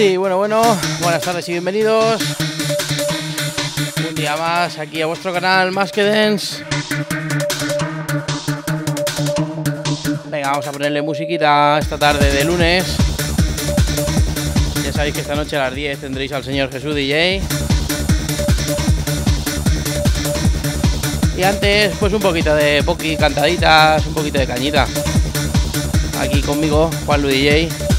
Sí, bueno, bueno, buenas tardes y bienvenidos. Un día más aquí a vuestro canal Más que Dance. Venga, vamos a ponerle musiquita esta tarde de lunes. Ya sabéis que esta noche a las 10 tendréis al señor Jesús DJ. Y antes, pues un poquito de poqui cantaditas, un poquito de cañita. Aquí conmigo, Juan Lu DJ.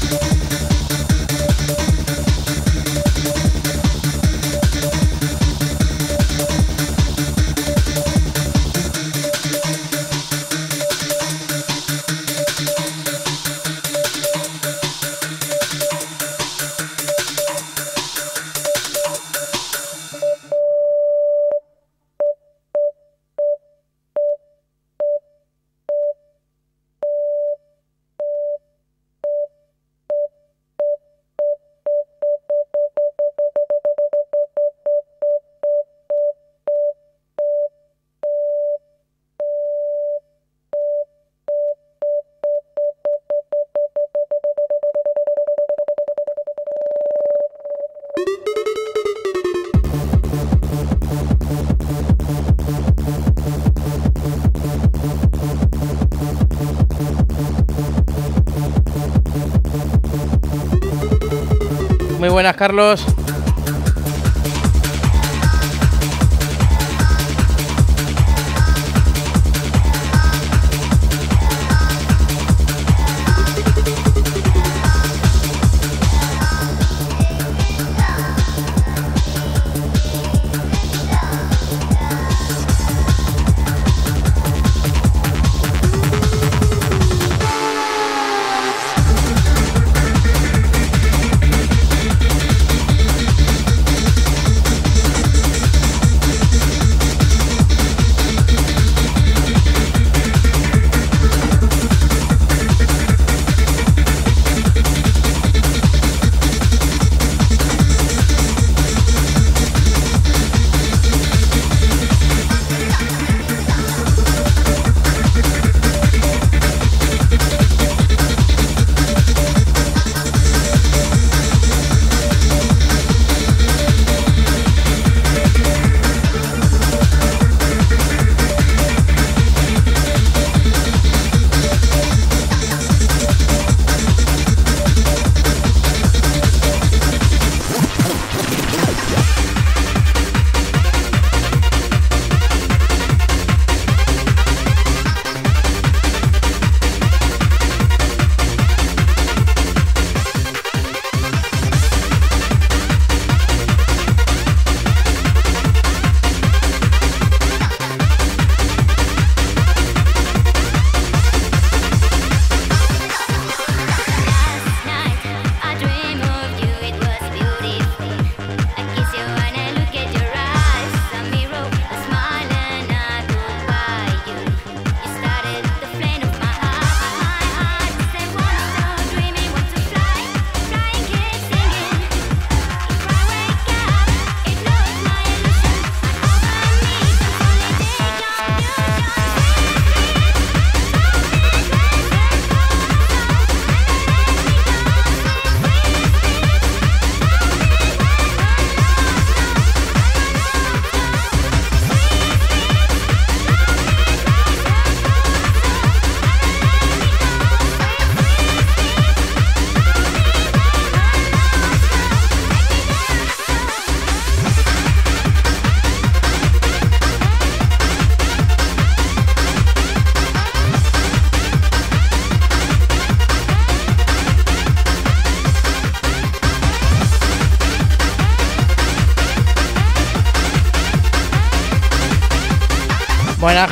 Carlos.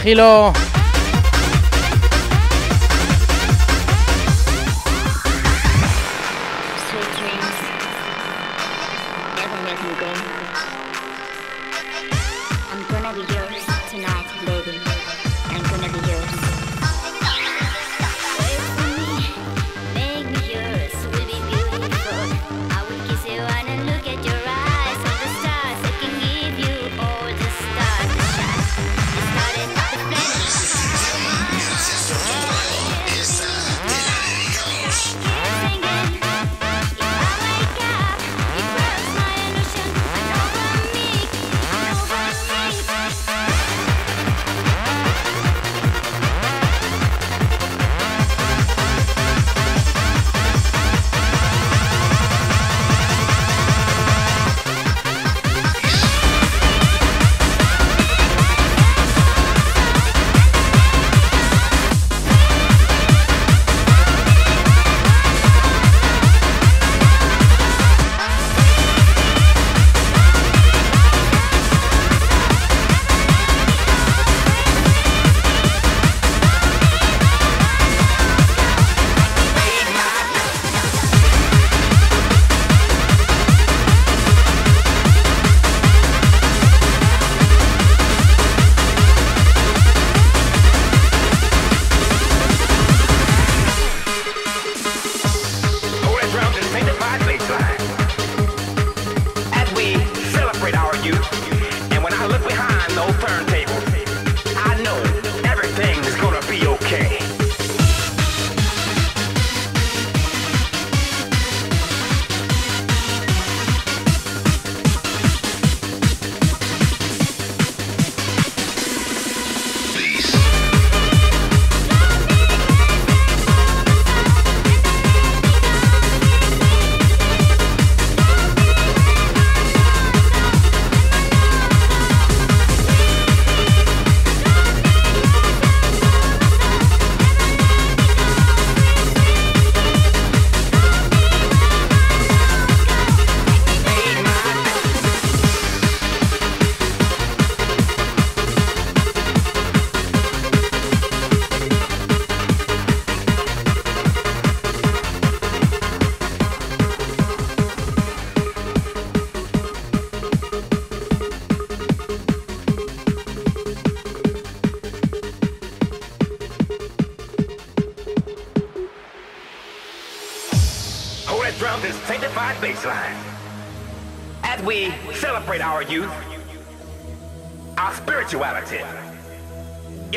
Gilo.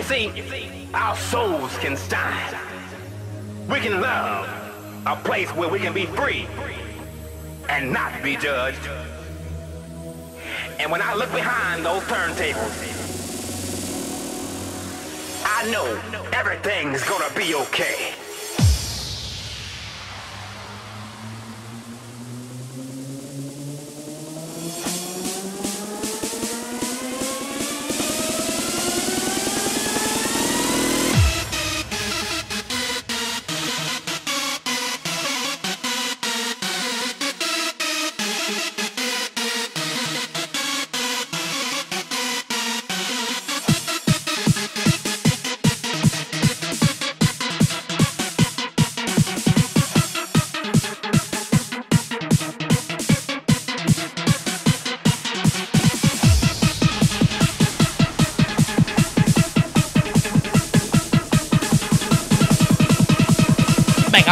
You see, our souls can shine. We can love a place where we can be free and not be judged. And when I look behind those turntables, I know everything's gonna be okay.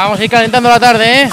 Vamos a ir calentando la tarde, ¿eh?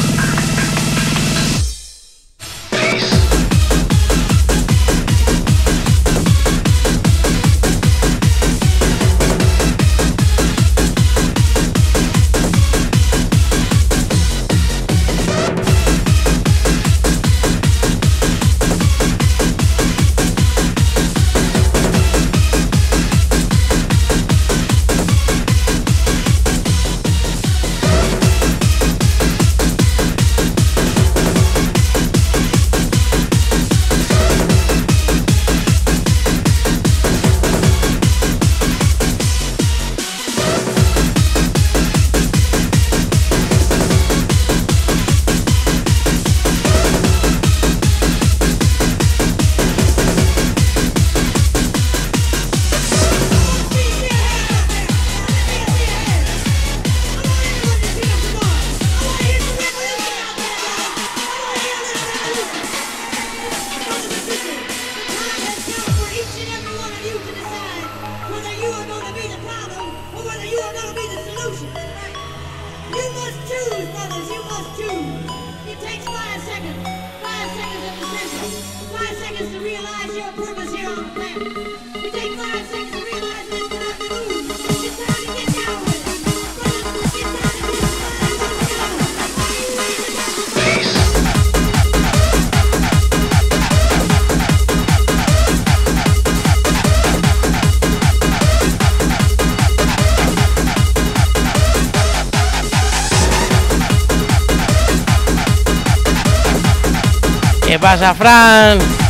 Pasa, Fran?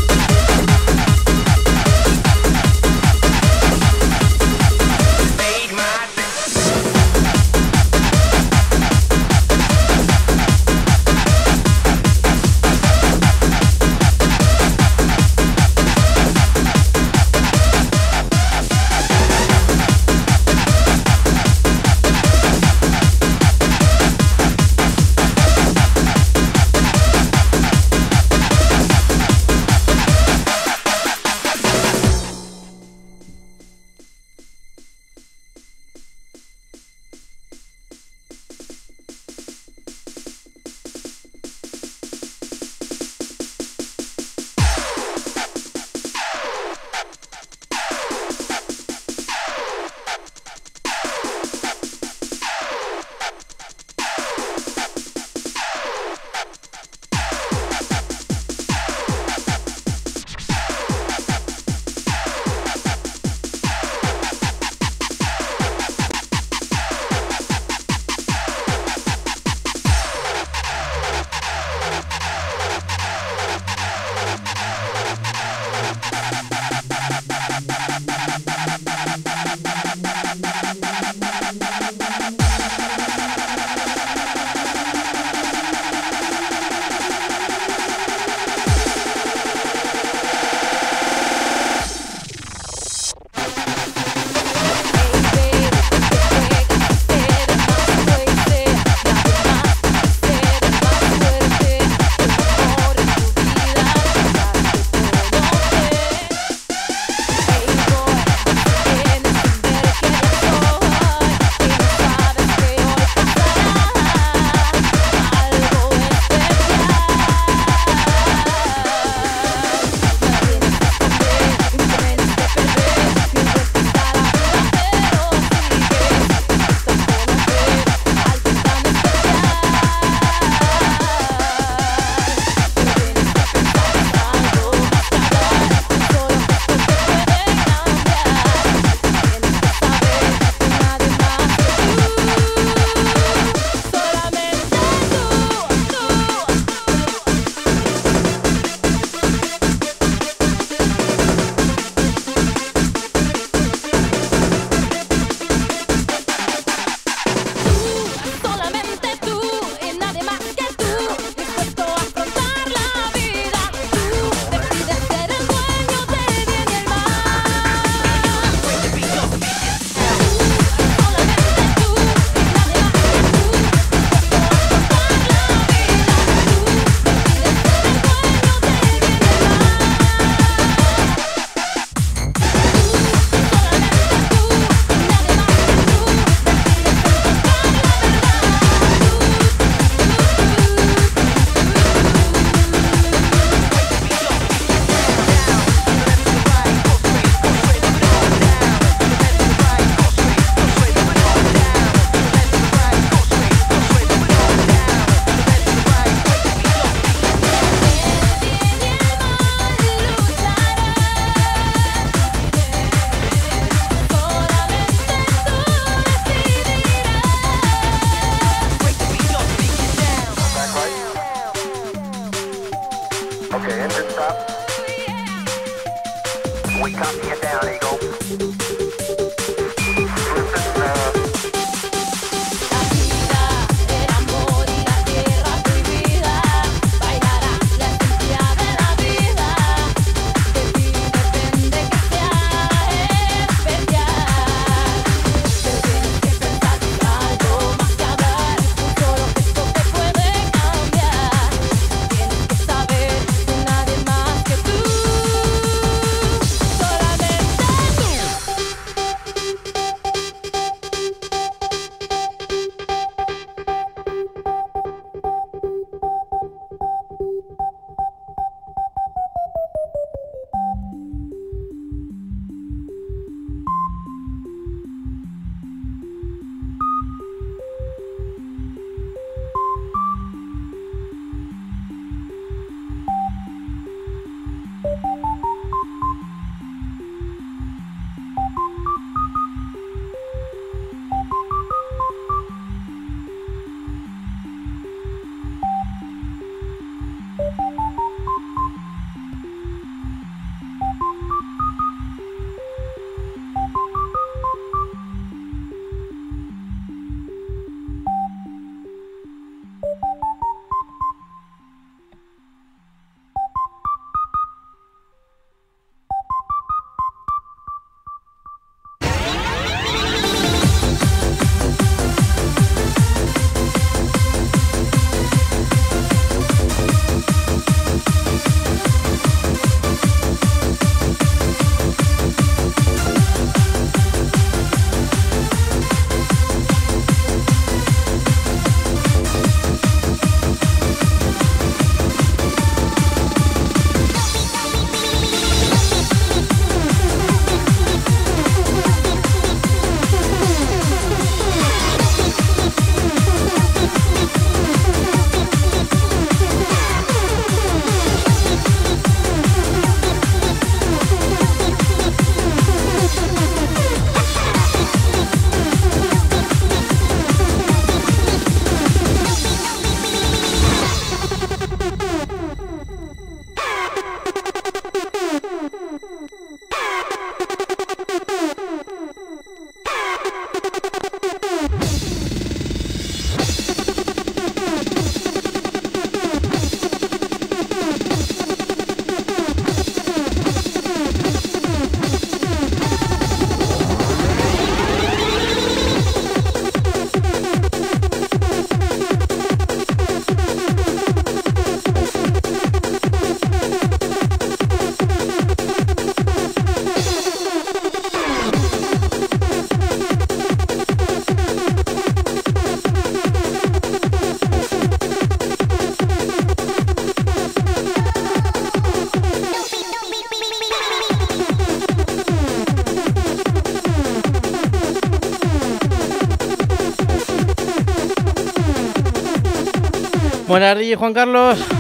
Buenas tardes, Juan Carlos.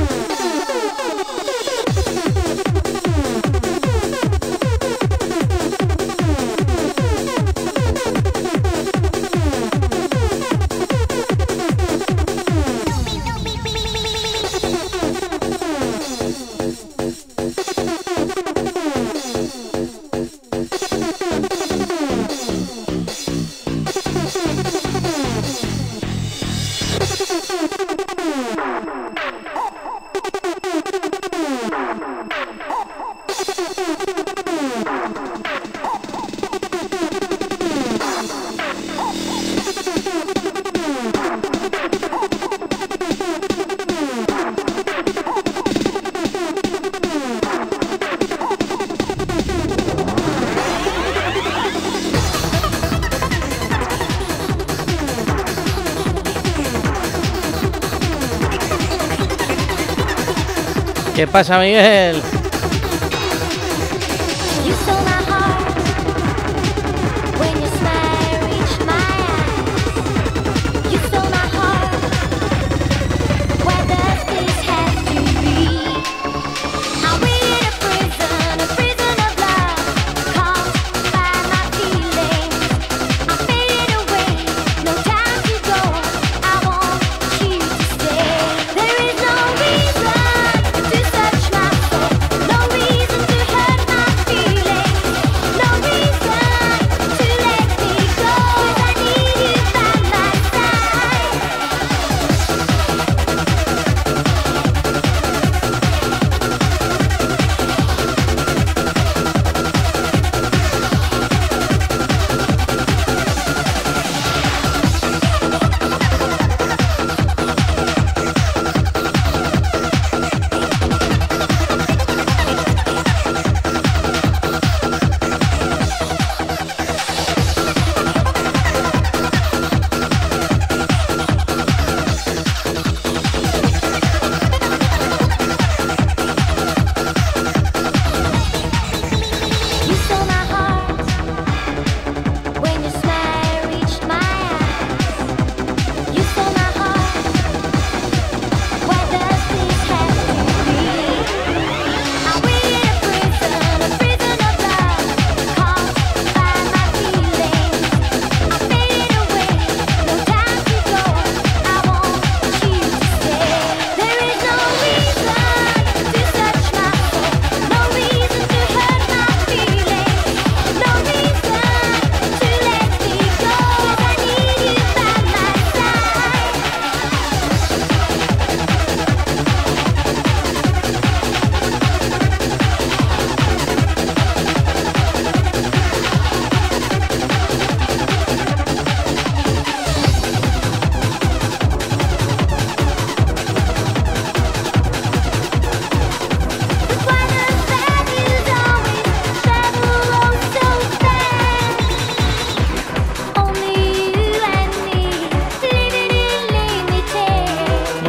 Pasa, Miguel?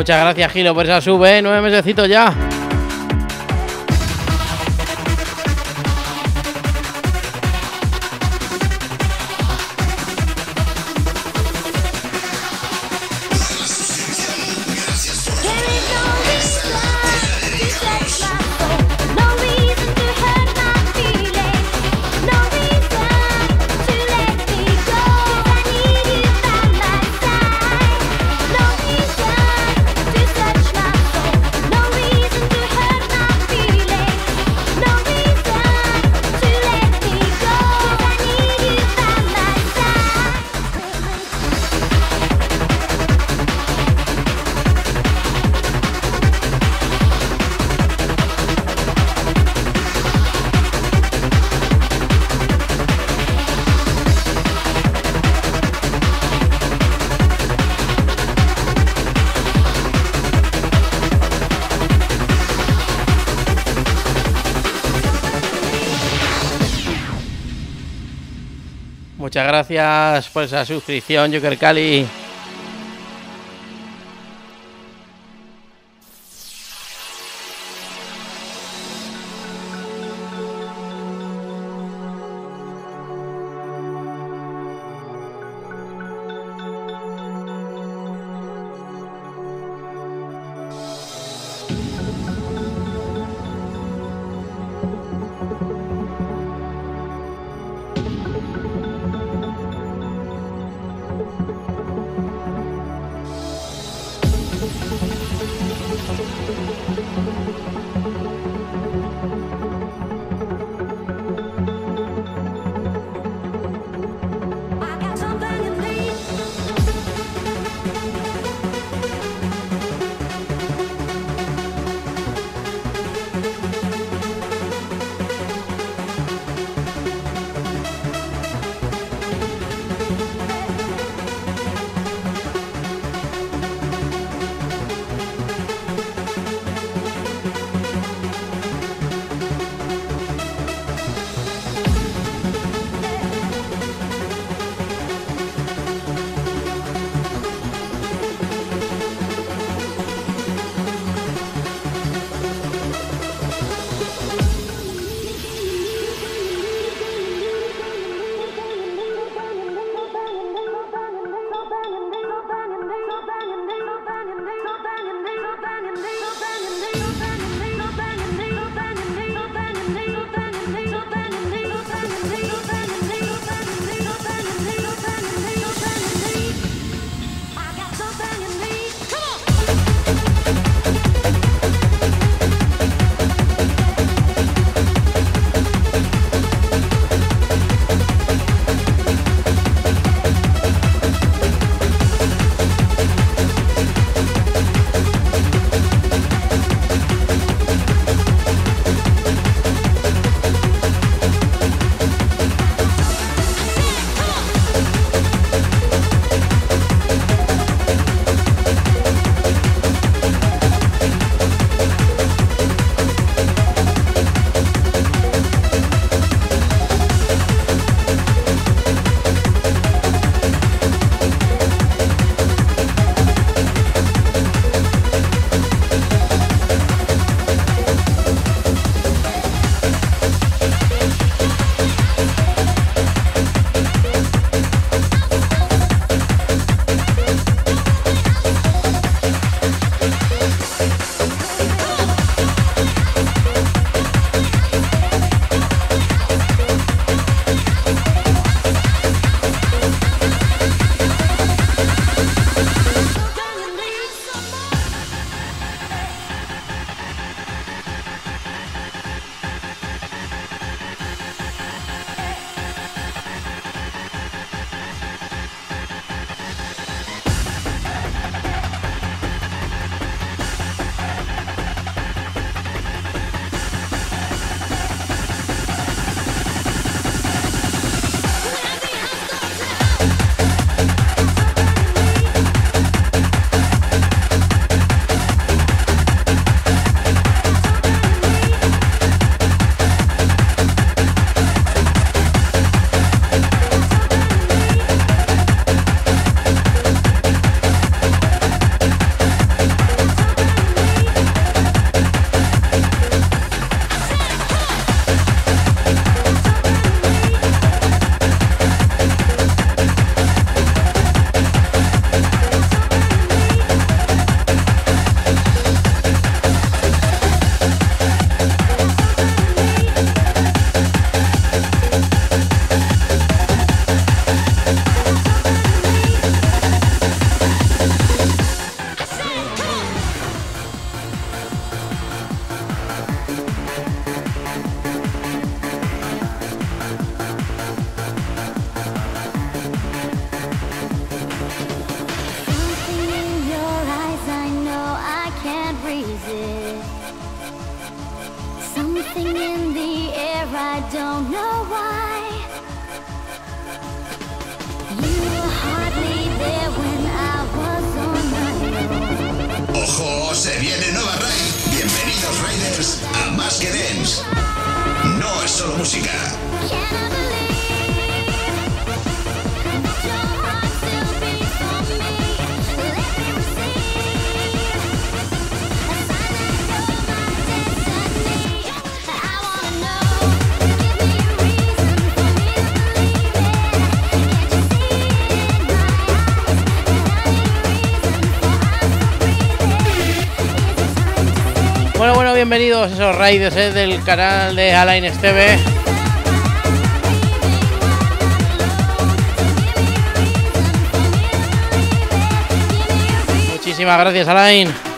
Muchas gracias, Gilo, por esa sube. Nueve mesecitos ya. gracias por esa suscripción, Joker Cali. bienvenidos a esos raids eh, del canal de Alain Esteve. Muchísimas gracias, Alain.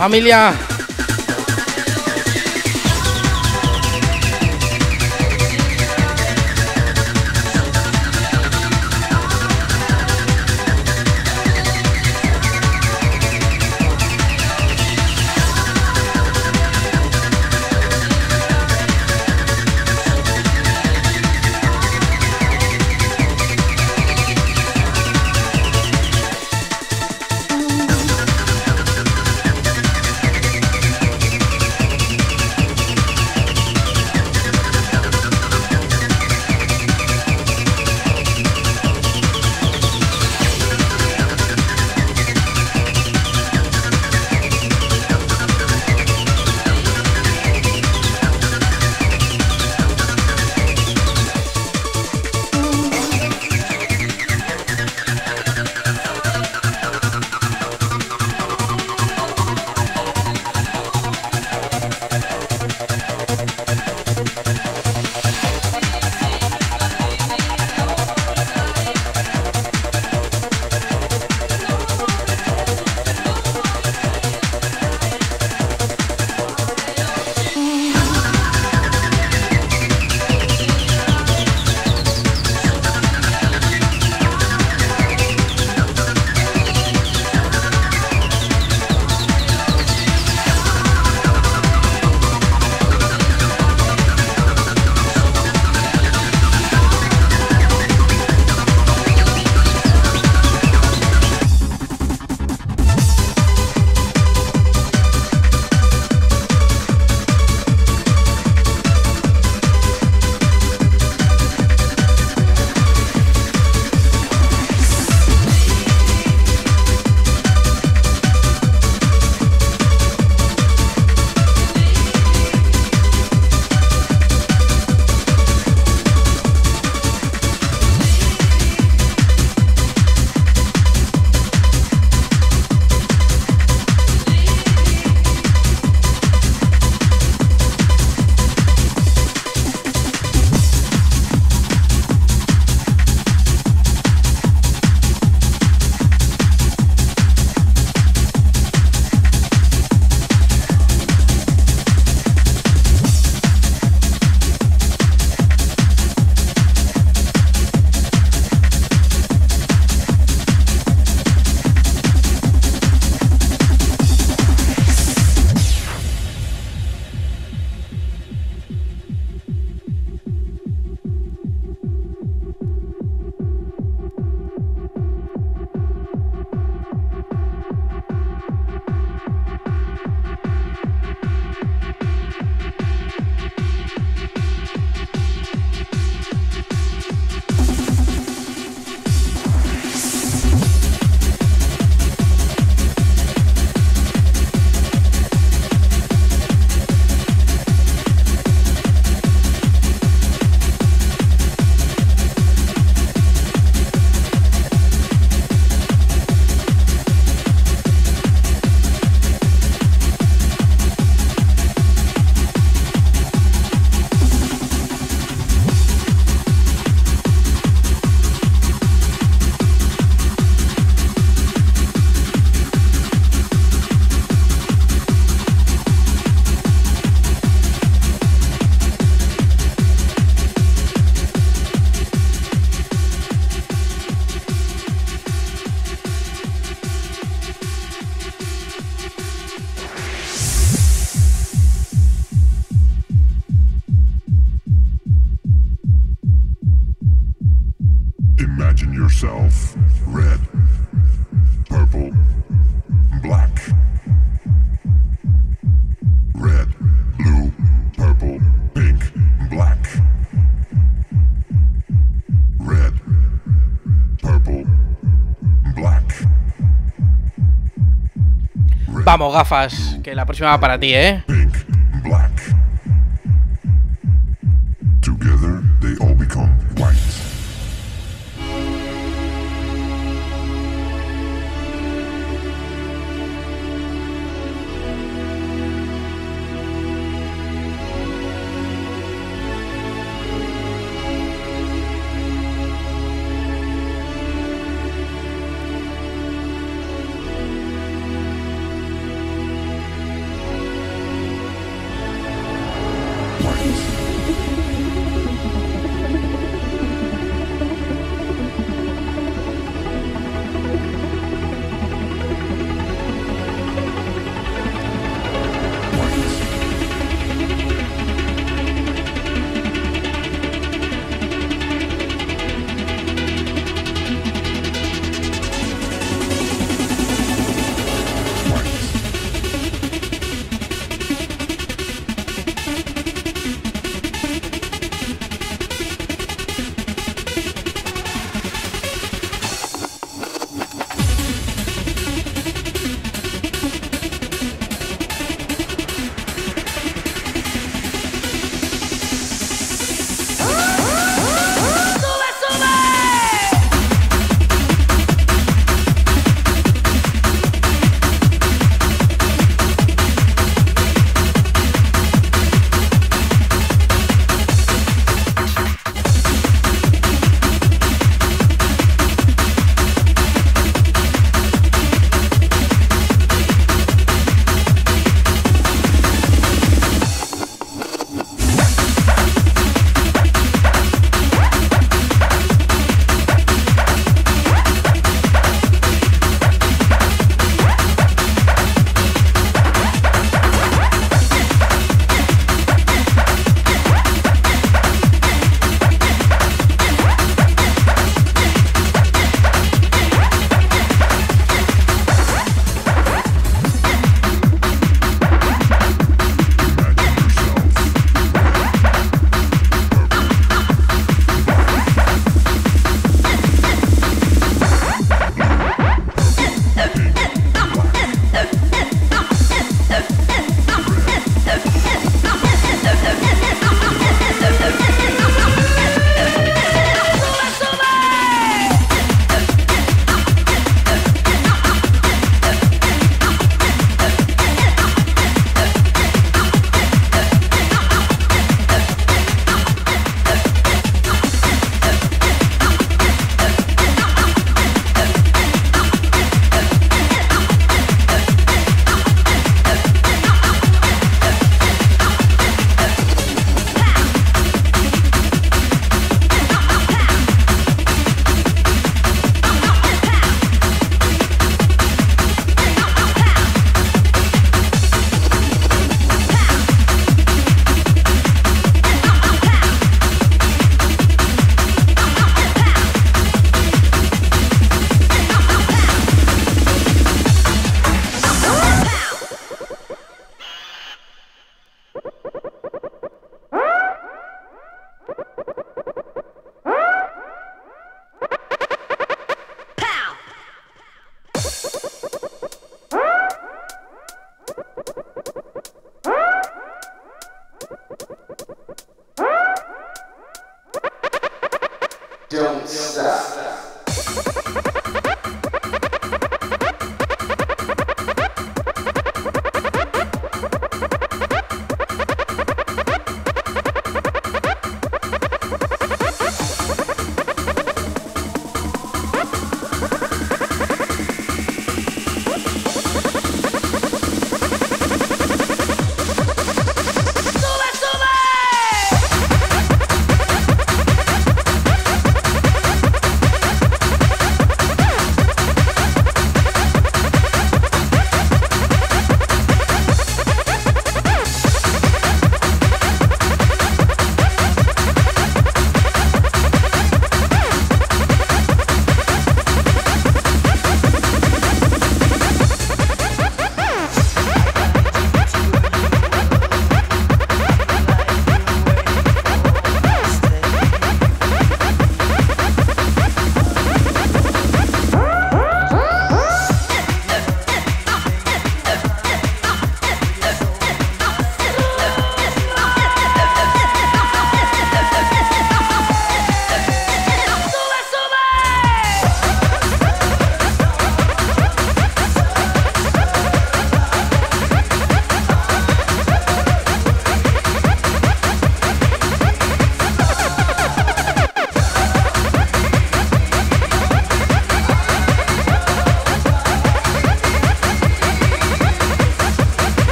familia. Vamos, gafas, que la próxima va para ti, ¿eh?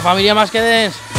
Familia más que dance.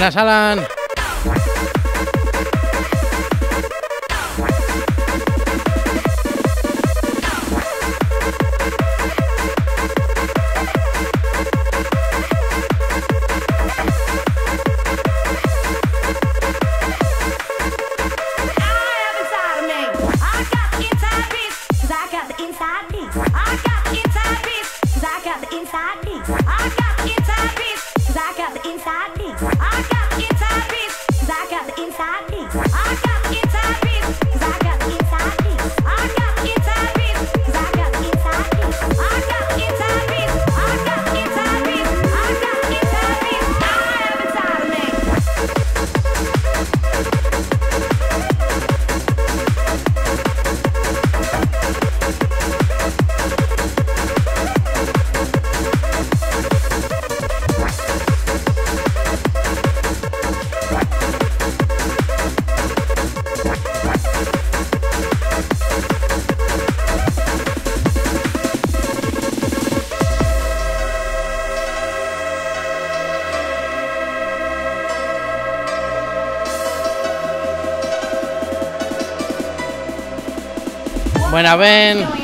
Buenas, Alan. Buena,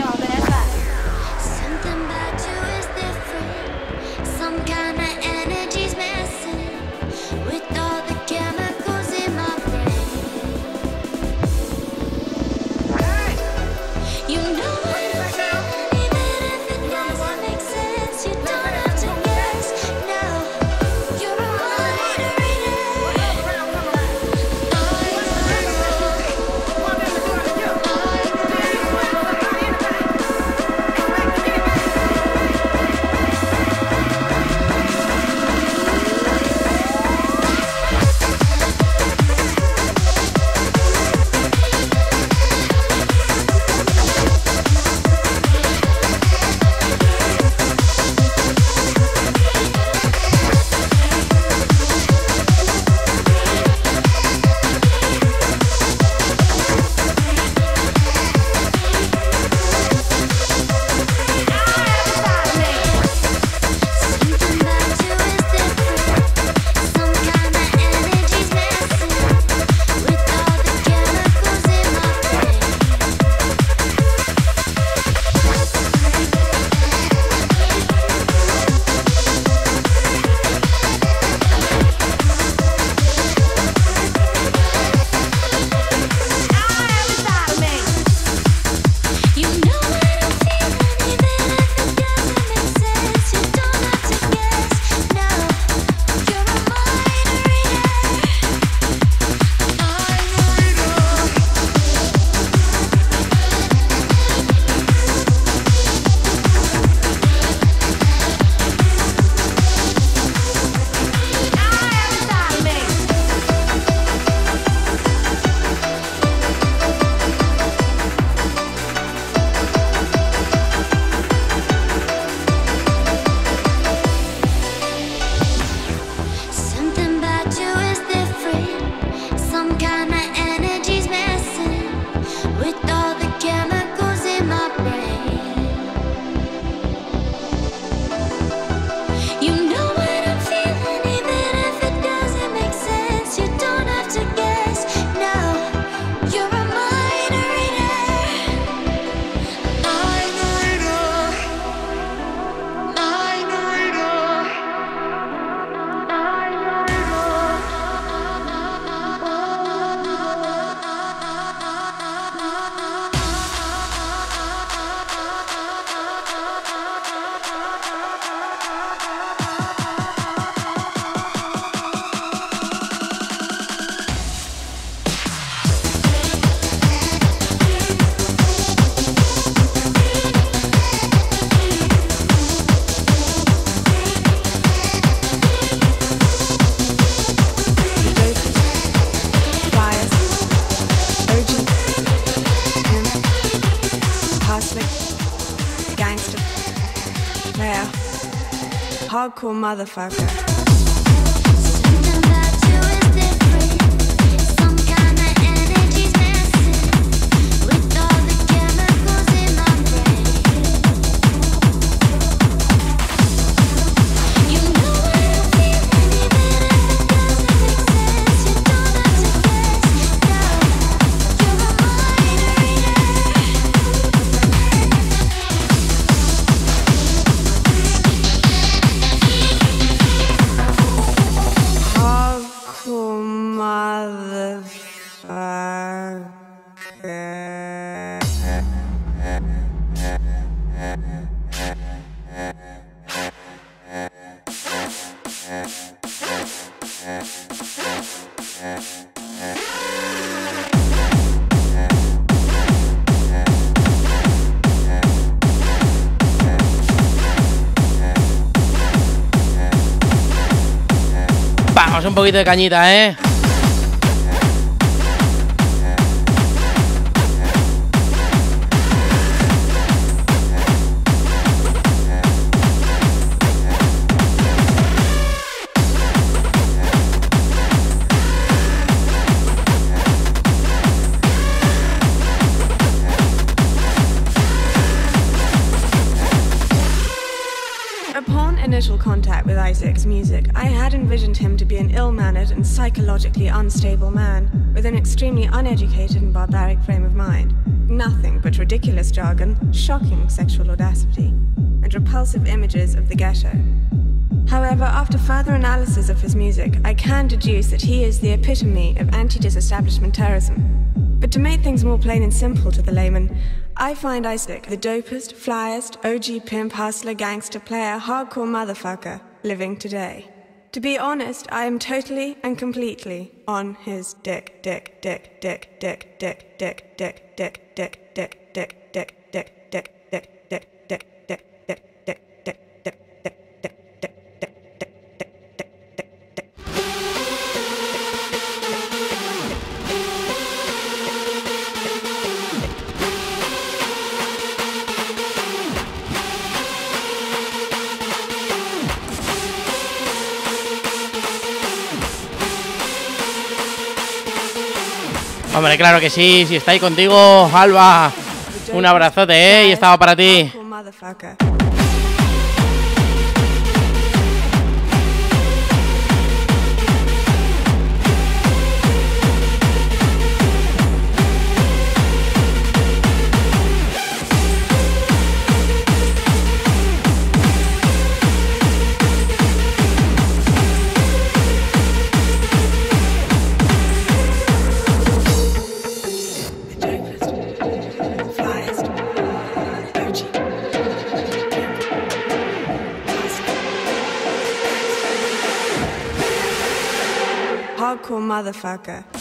motherfucker. Poquito de cañita, ¿eh? Psychologically unstable man with an extremely uneducated and barbaric frame of mind. Nothing but ridiculous jargon, shocking sexual audacity, and repulsive images of the ghetto. However, after further analysis of his music, I can deduce that he is the epitome of anti disestablishment terrorism. But to make things more plain and simple to the layman, I find Isaac the dopest, flyest, OG pimp, hustler, gangster, player, hardcore motherfucker living today. To be honest, I am totally and completely on his dick, dick, dick, dick, dick, dick, dick, dick, dick, dick, dick, Hombre, claro que sí, si está ahí contigo, Alba. Un abrazote, ¿eh? Y estaba para ti. Motherfucker.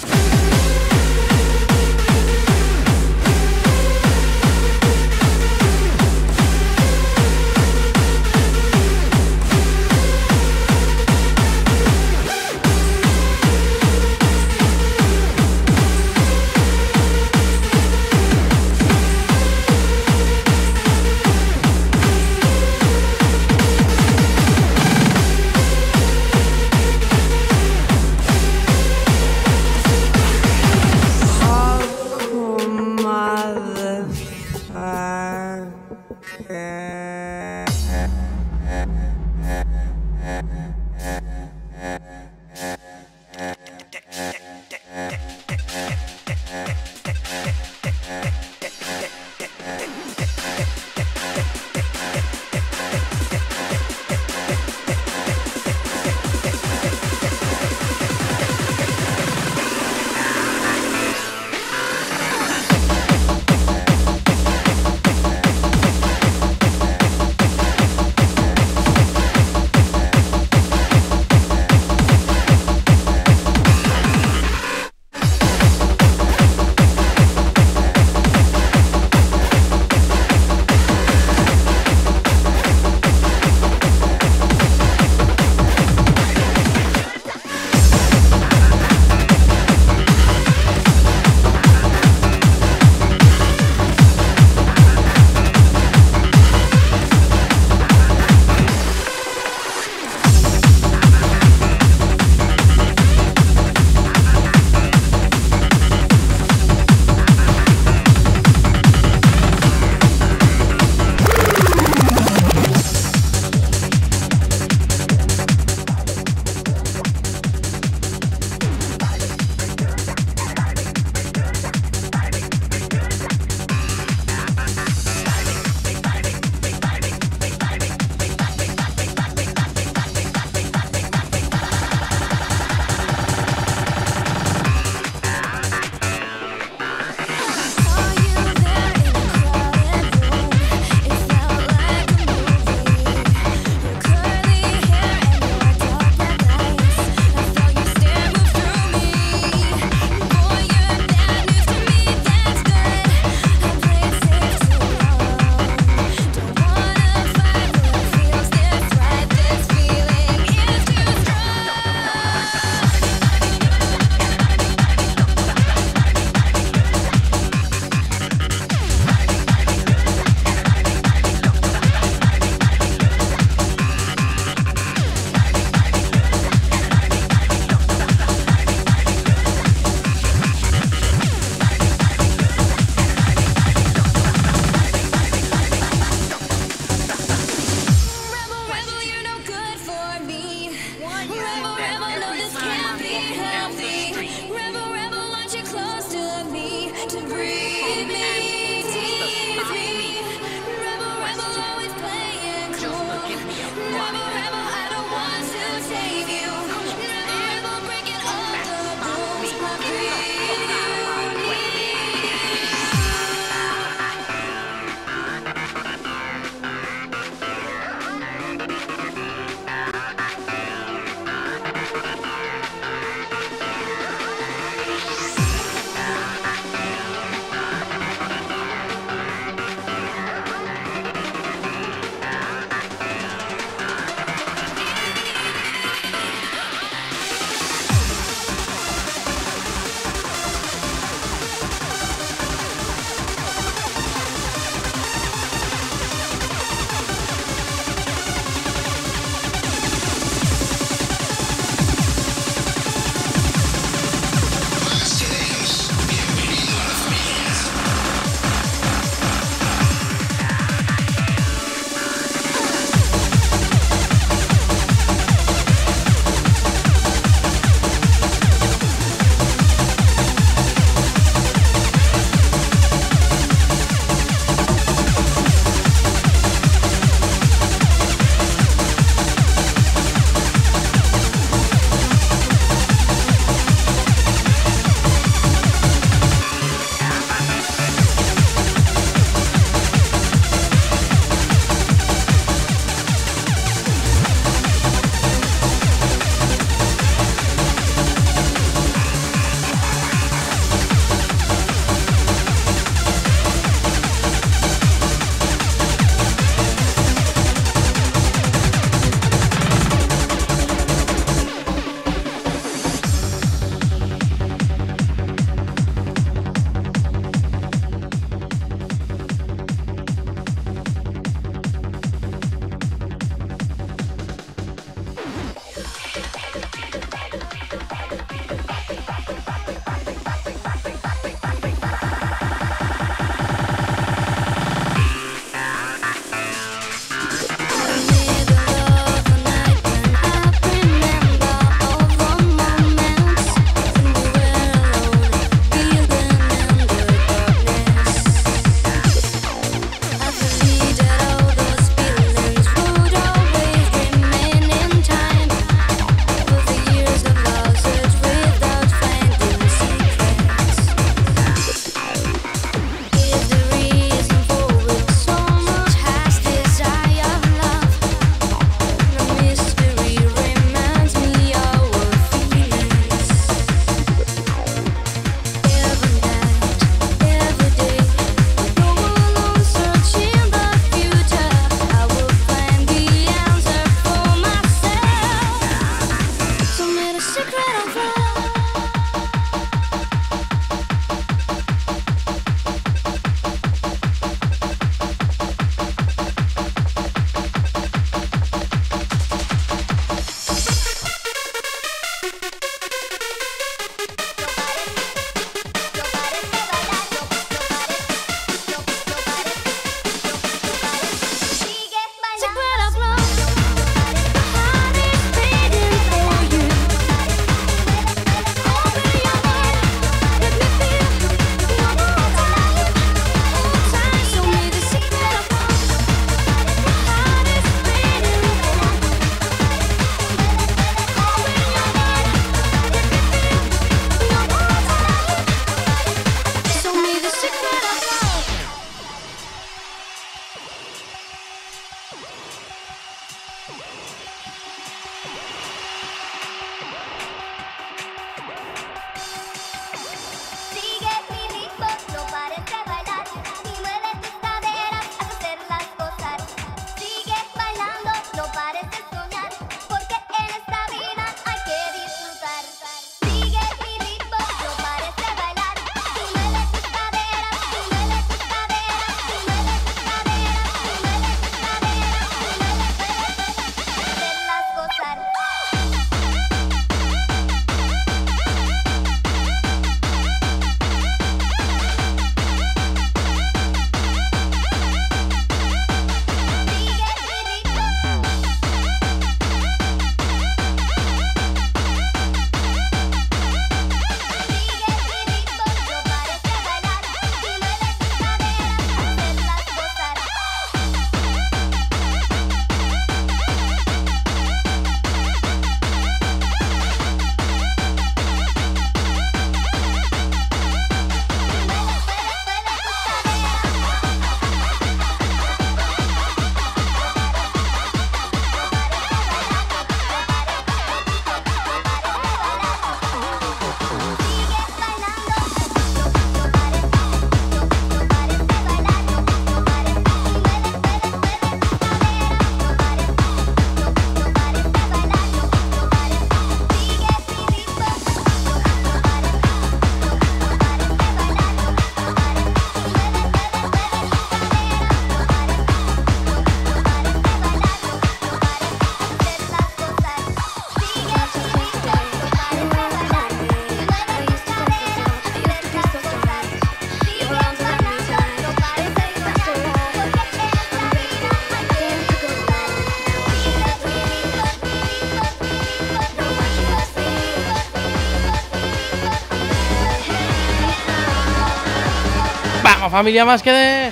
familia más que.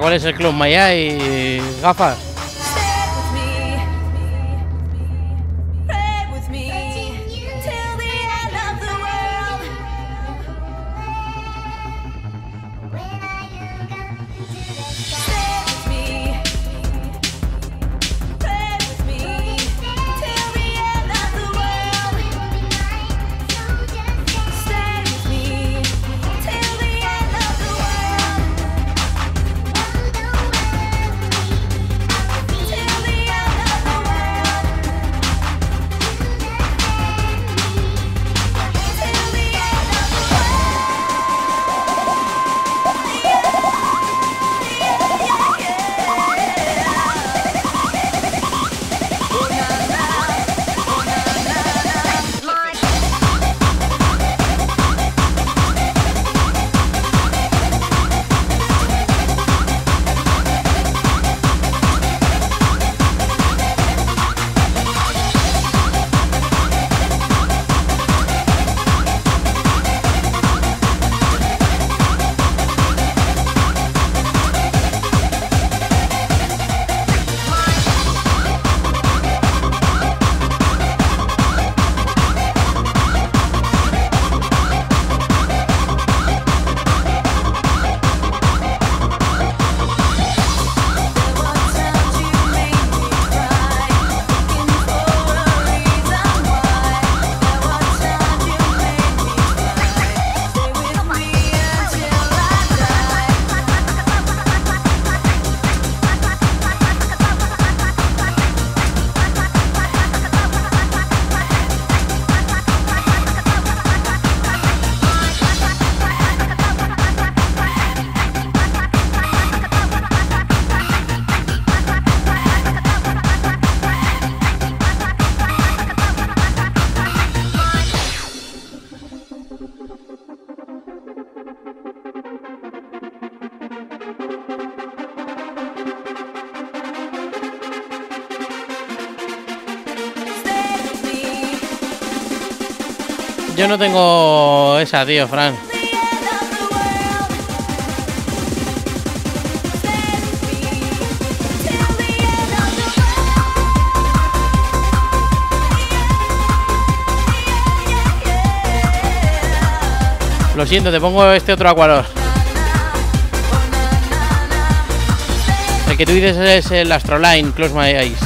¿cuál es el club? ¿Maya y gafas? Yo no tengo esa, tío, Fran. Lo siento, te pongo este otro Aqualor. El que tú dices es el Astroline, Close My Eyes.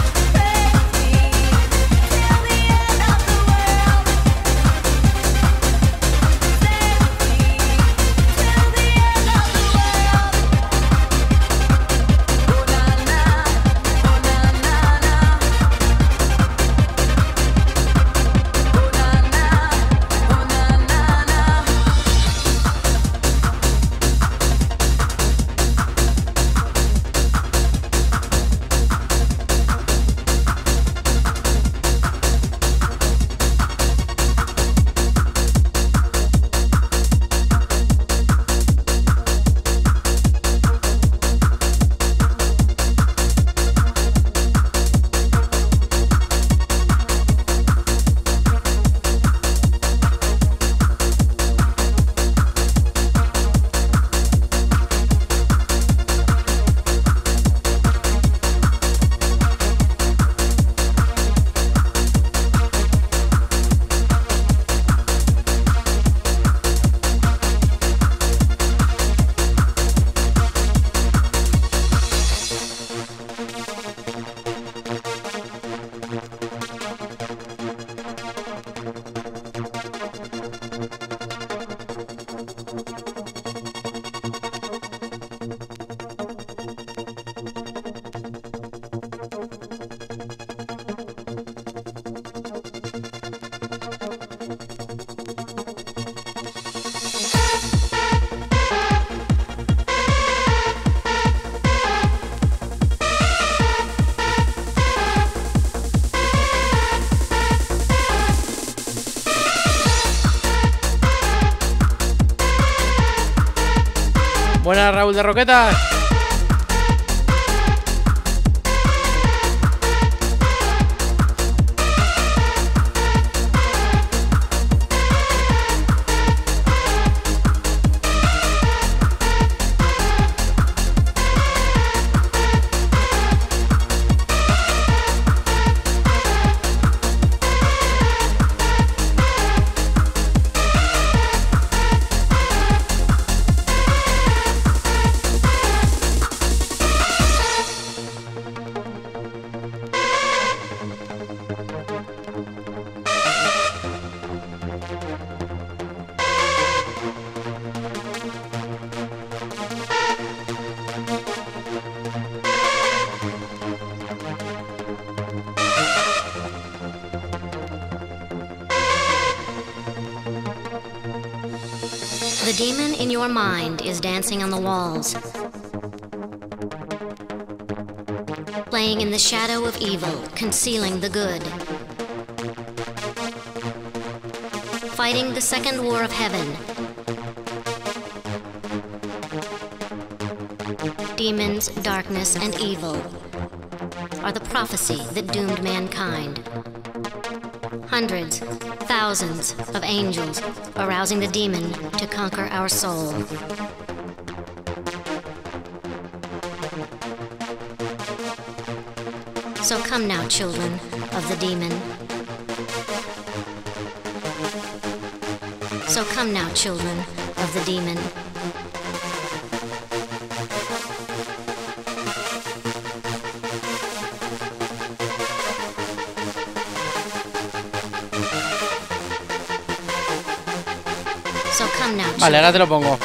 Raúl de Roquetas. Your mind is dancing on the walls, playing in the shadow of evil, concealing the good, fighting the second war of heaven. Demons, darkness, and evil are the prophecy that doomed mankind. Hundreds, thousands of angels arousing the demon to conquer our soul. So come now, children of the demon. So come now, children of the demon. Vale, ahora te lo pongo.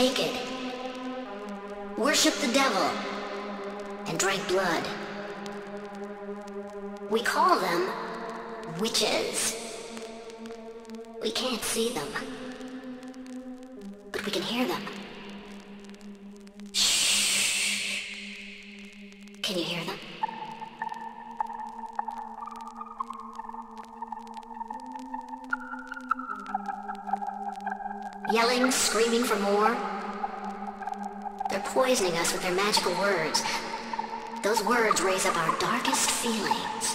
naked. Those words raise up our darkest feelings.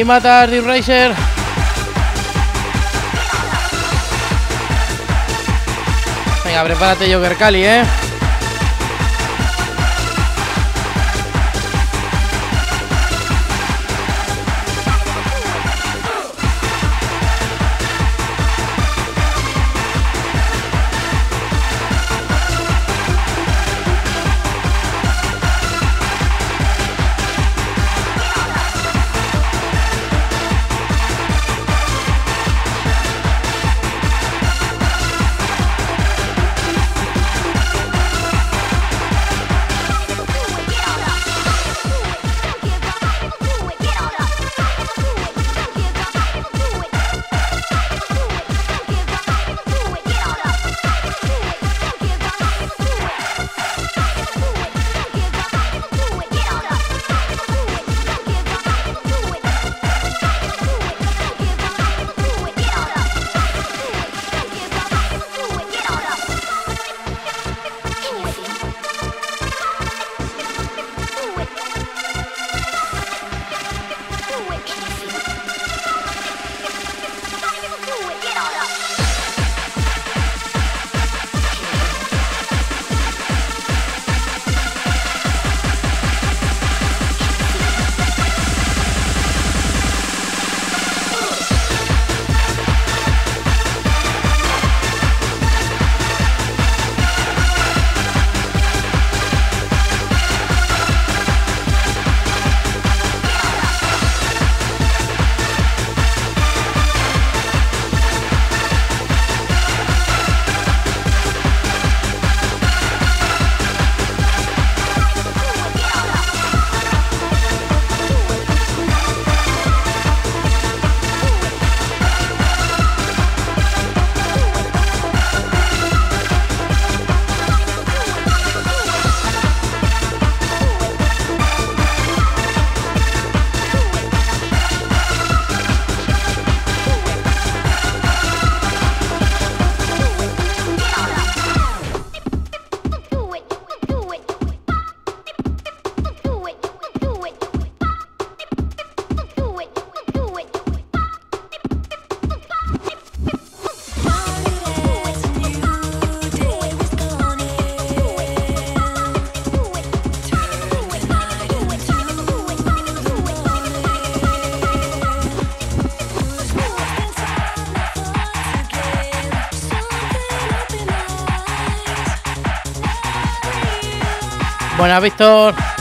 Allí mata Deep Racer. Venga, prepárate Joker Cali, eh. Buenas, Víctor.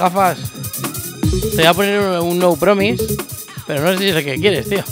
Gafas. Te voy a poner un, no promise. Pero no sé si es el que quieres, tío.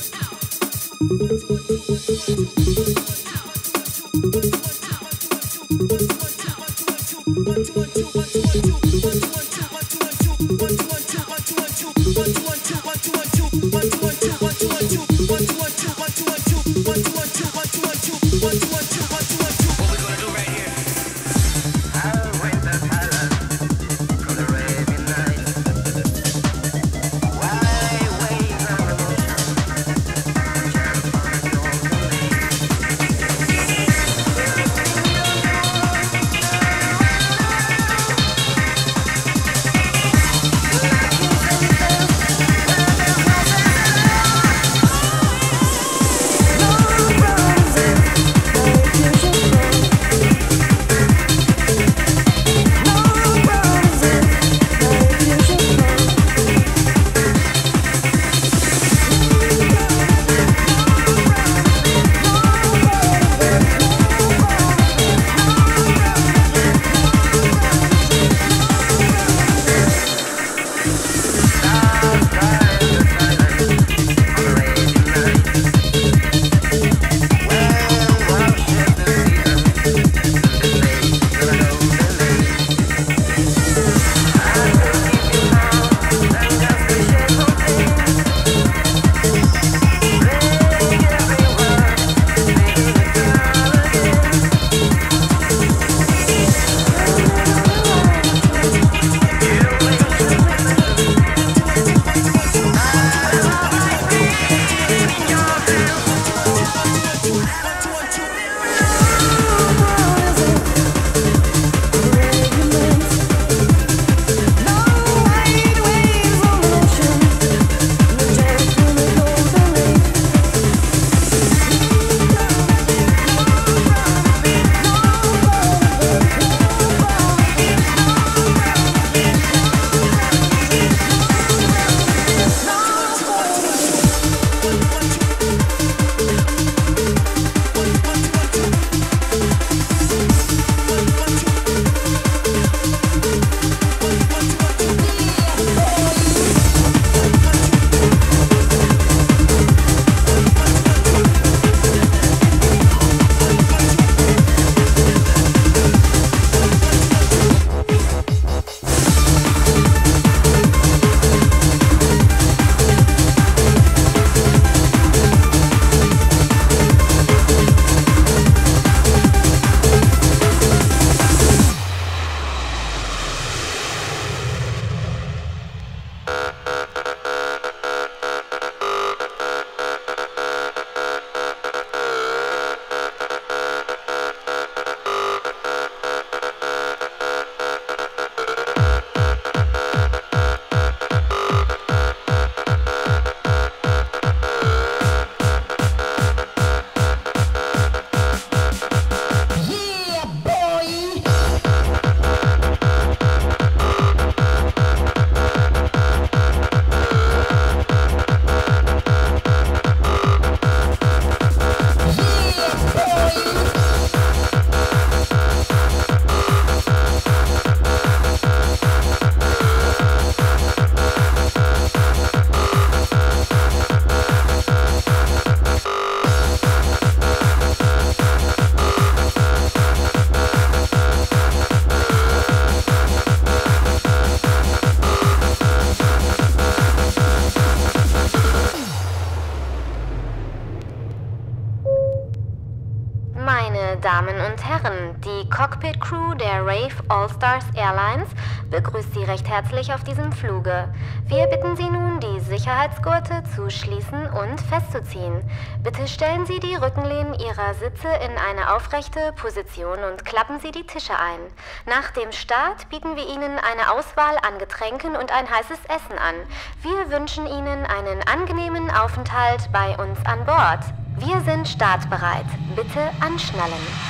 Crew der Rave All-Stars Airlines begrüßt Sie recht herzlich auf diesem Fluge. Wir bitten Sie nun, die Sicherheitsgurte zuschließen und festzuziehen. Bitte stellen Sie die Rückenlehnen Ihrer Sitze in eine aufrechte Position und klappen Sie die Tische ein. Nach dem Start bieten wir Ihnen eine Auswahl an Getränken und ein heißes Essen an. Wir wünschen Ihnen einen angenehmen Aufenthalt bei uns an Bord. Wir sind startbereit. Bitte anschnallen.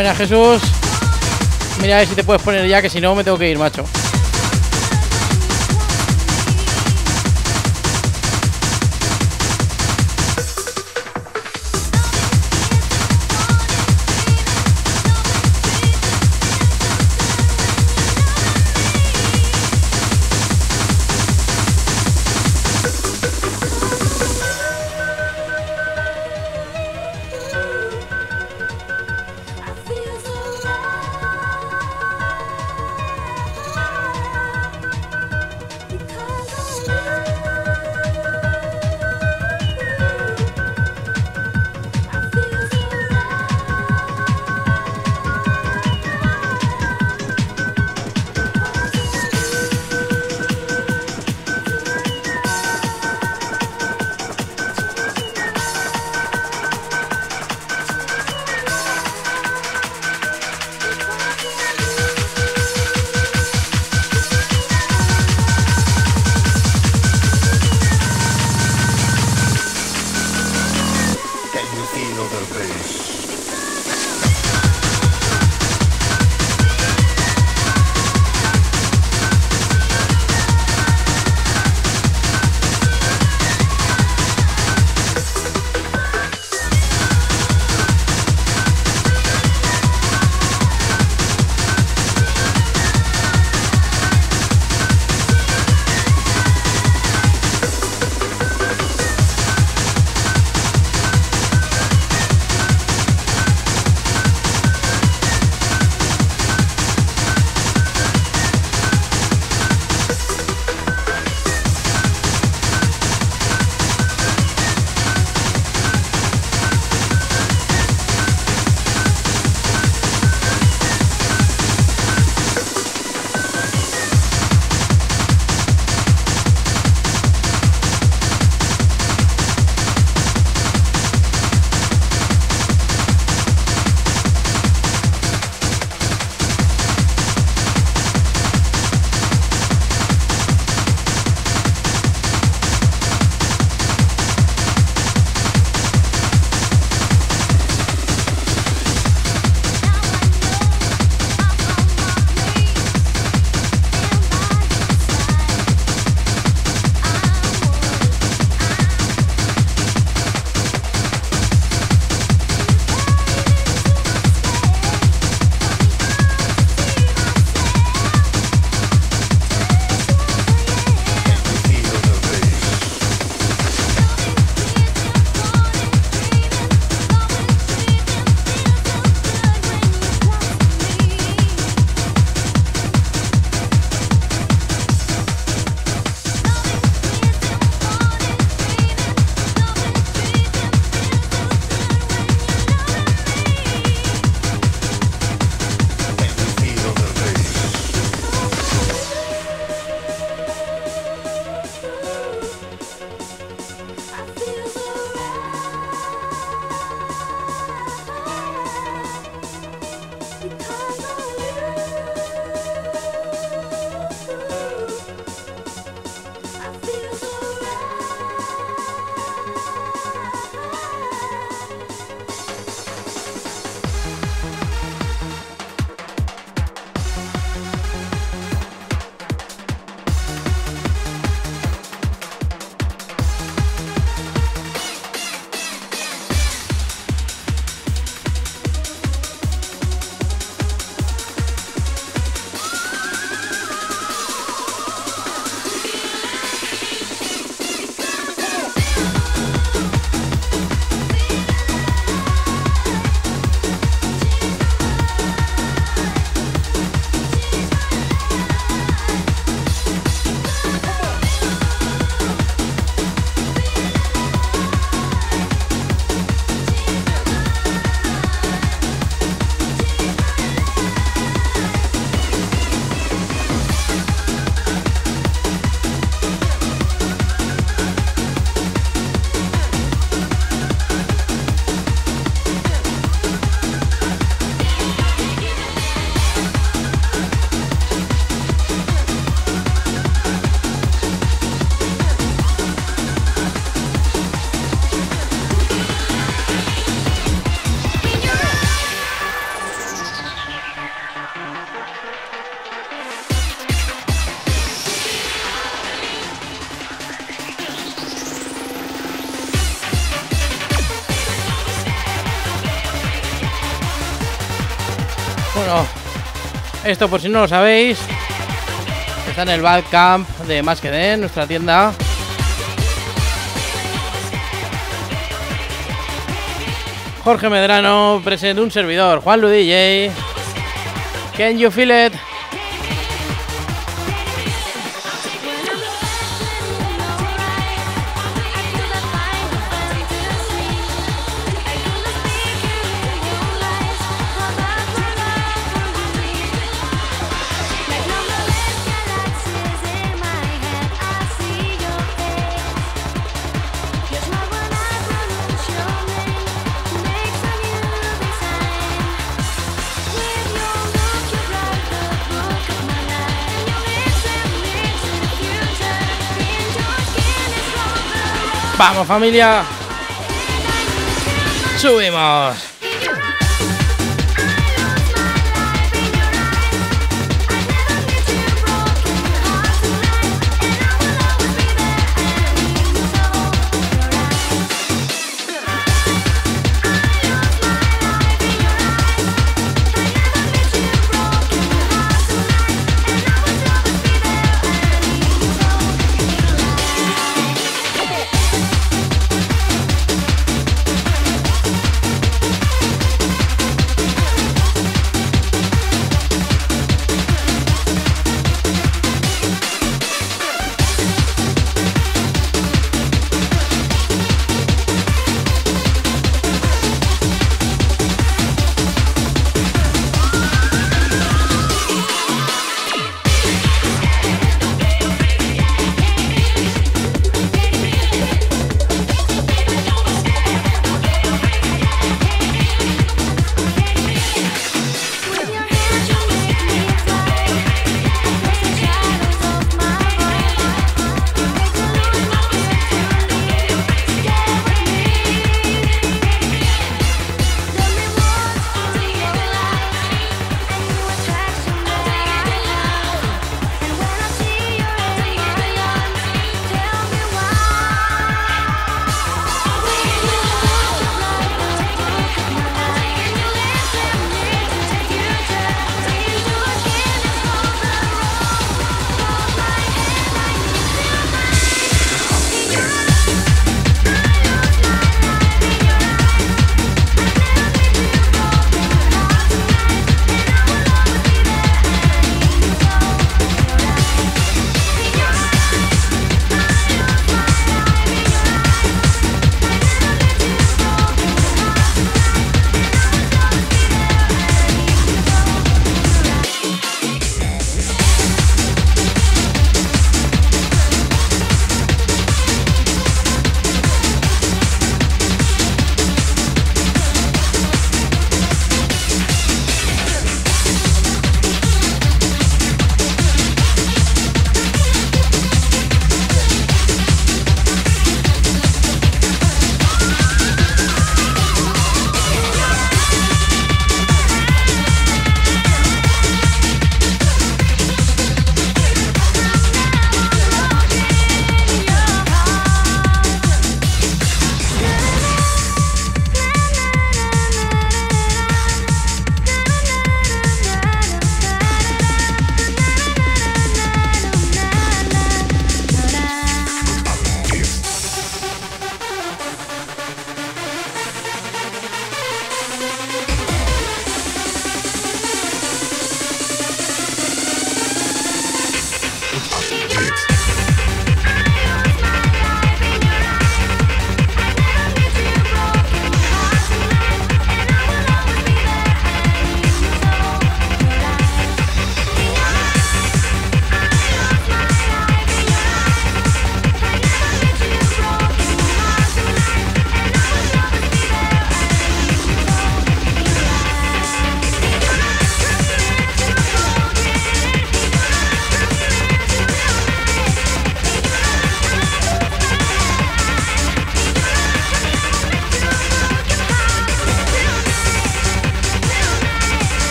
Muy buena, Jesús. Mira a ver si te puedes poner ya, que si no me tengo que ir, macho. Esto por si no lo sabéis, está en el Badcamp de Más que Den, nuestra tienda. Jorge Medrano, presente un servidor, Juan Lu DJ. Can you feel it? Vamos familia. Subimos.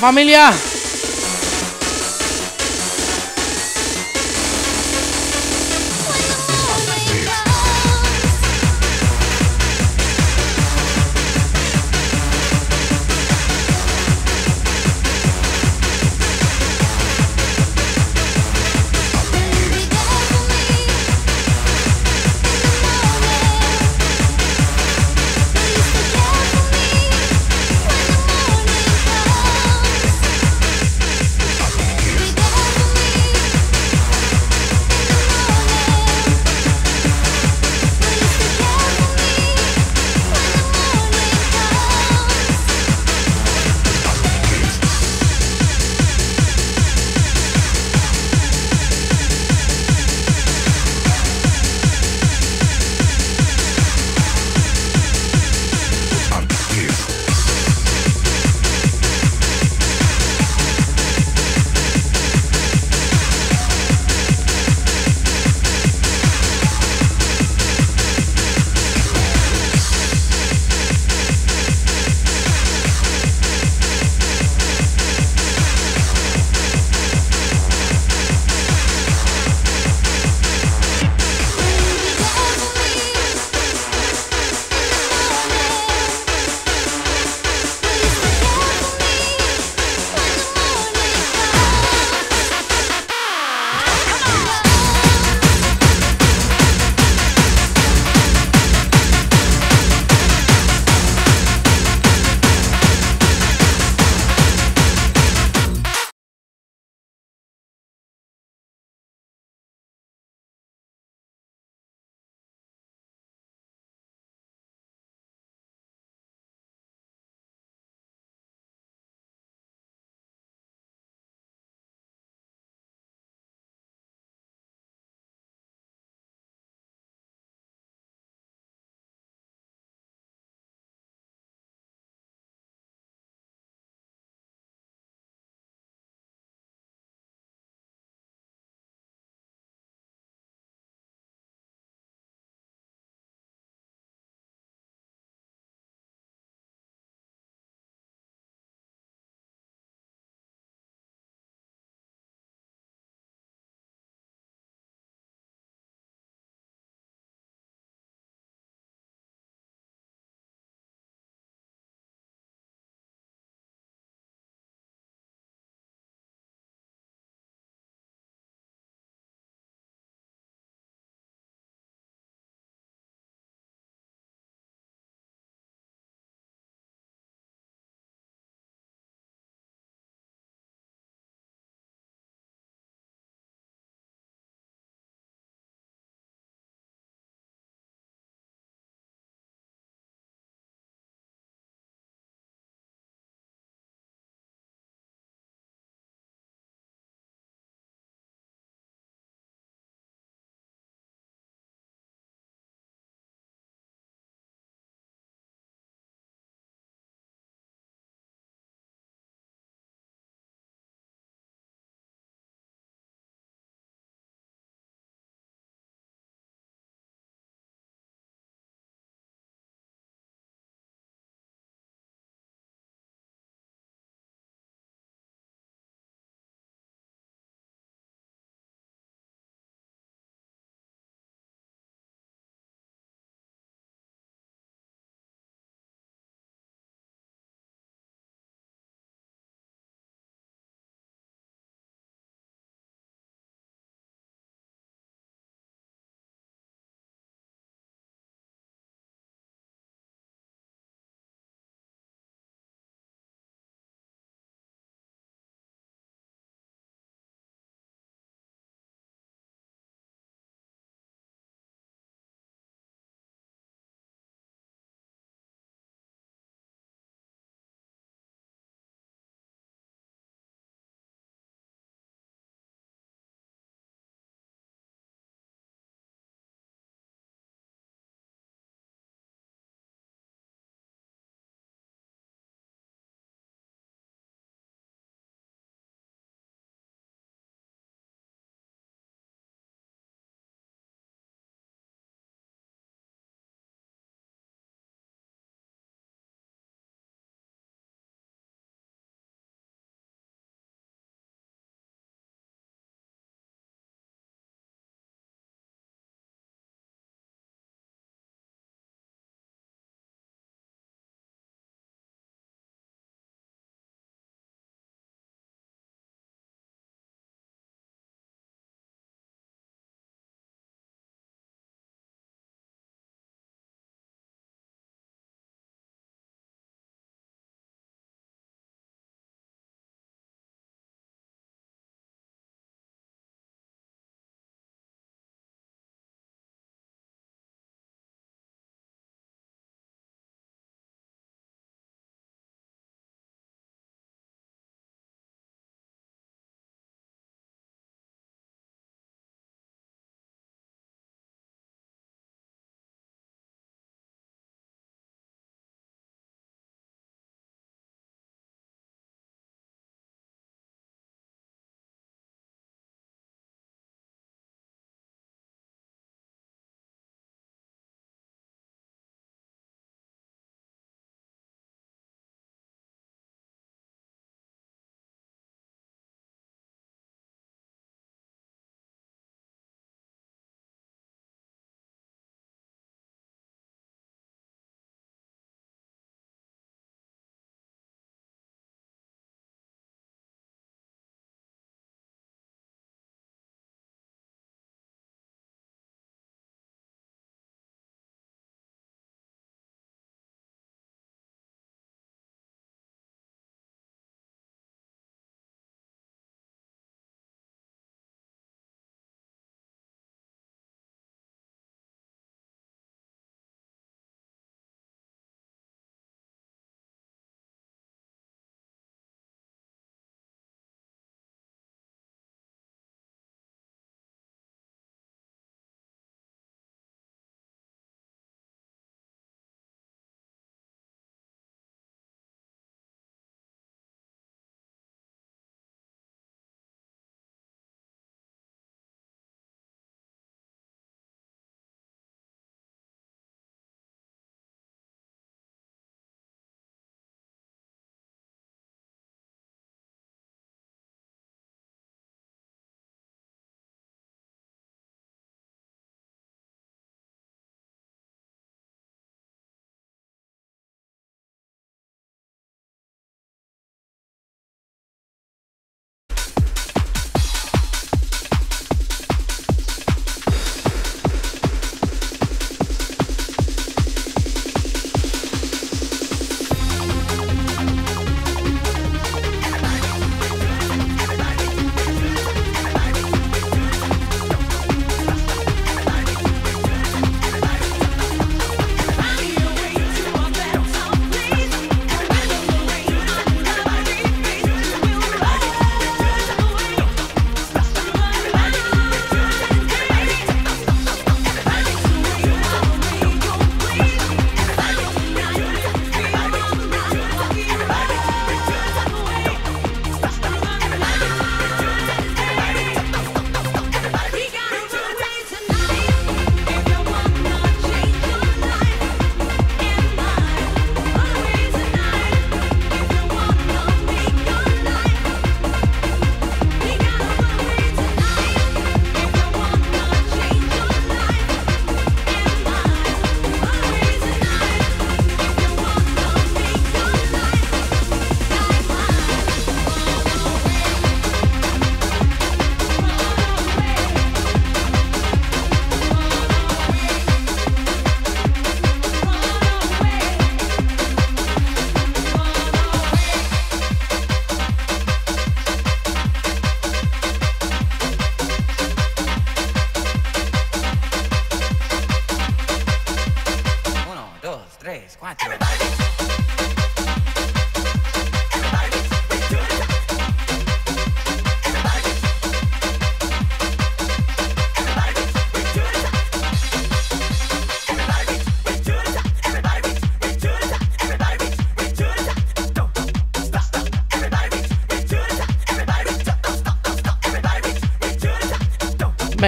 Familia.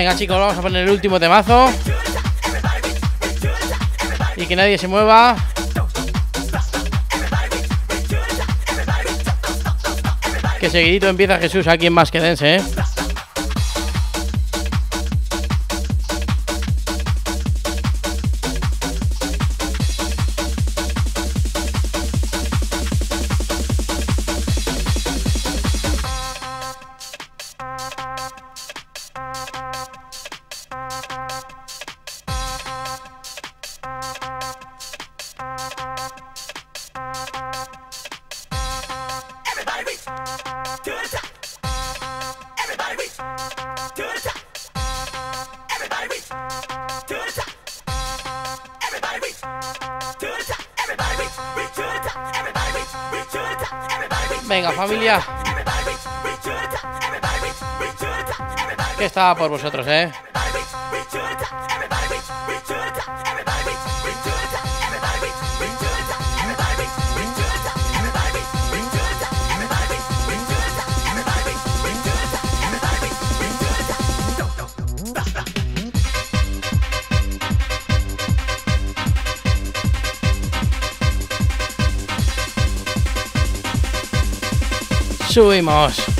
Venga chicos, vamos a poner el último temazo. Y que nadie se mueva. Que seguidito empieza Jesús aquí en Más que Dense, ¿eh? Por vosotros, ¿eh? Subimos.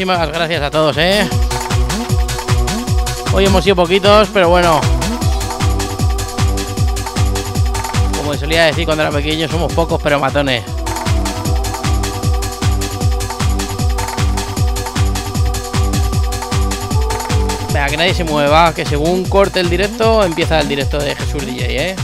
Muchísimas gracias a todos, ¿eh? Hoy hemos sido poquitos, pero bueno. Como solía decir cuando era pequeño, somos pocos pero matones. Venga, que nadie se mueva, que según corte el directo, empieza el directo de Jesús DJ, ¿eh?